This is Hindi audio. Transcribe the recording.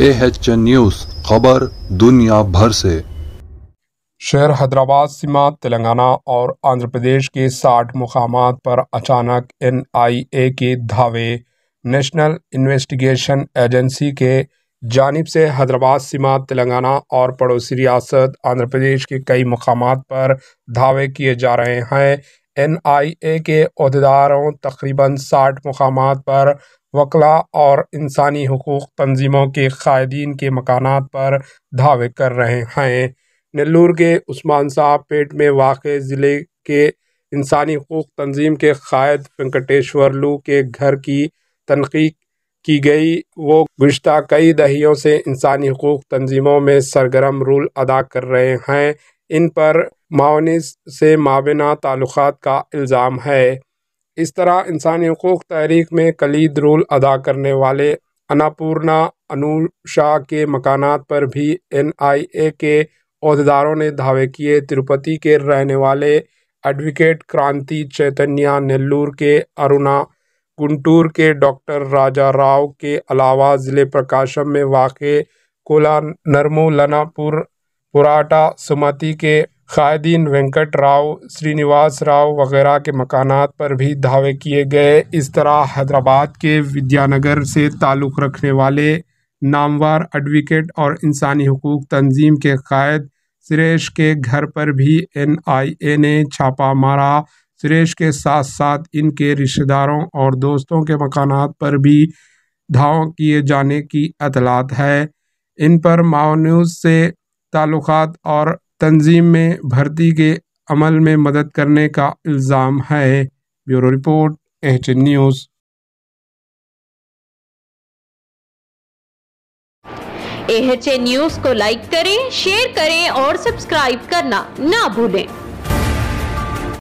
एच न्यूज़ खबर दुनिया भर से। शहर हैदराबाद सीमात तेलंगाना और आंध्र प्रदेश के 60 मुकामात पर अचानक एनआईए के धावे। नेशनल इन्वेस्टिगेशन एजेंसी के जानिब से हैदराबाद सीमात तेलंगाना और पड़ोसी रियासत आंध्र प्रदेश के कई मकामात पर धावे किए जा रहे हैं। एनआईए के अहदेदारों तकरीबन 60 मकामात पर वकला और इंसानी हकूक़ तंजीमों के कायदीन के मकानात पर धावे कर रहे हैं। नेल्लूर के उस्मान साहब पेट में वाक़ ज़िले के इंसानी हकूक़ तंजीम के कायद वेंकटेश्वर लू के घर की तनकीक की गई। वो गुज्त कई दहियों से इंसानी हकूक़ तंजीमों में सरगर्म रूल अदा कर रहे हैं। इन पर मावनिस से माबना ताल्लुक़ का इल्ज़ाम है। इस तरह इंसानी हकूक़ तहरीक में कलीद रोल अदा करने वाले अनापूर्णा अनुषा के मकानात पर भी एन आई ए के अहदेदारों ने दावे किए। तिरुपति के रहने वाले एडवोकेट क्रांति चैतन्या नेल्लूर के अरुणा, गुंटूर के डॉक्टर राजा राव के अलावा ज़िले प्रकाशम में वाक़ कोला नरमू लनापुर, पुराटा, सुमति के कायदीन वेंकट राव, श्रीनिवास राव वगैरह के मकानात पर भी दावे किए गए। इस तरह हैदराबाद के विद्यानगर से ताल्लुक़ रखने वाले नामवार एडवोकेट और इंसानी हकूक़ तंजीम के कायद सुरेश के घर पर भी एन आई ए ने छापा मारा। सुरेश के साथ साथ इनके रिश्तेदारों और दोस्तों के मकानात पर भी धाव किए जाने की अतलात है। इन पर माओन्यूज़ से ताल्लुक़ात और तंजीम में भर्ती के अमल में मदद करने का इल्ज़ाम है। Bureau report H news. H news को लाइक करें, शेयर करें और सब्सक्राइब करना ना भूलें।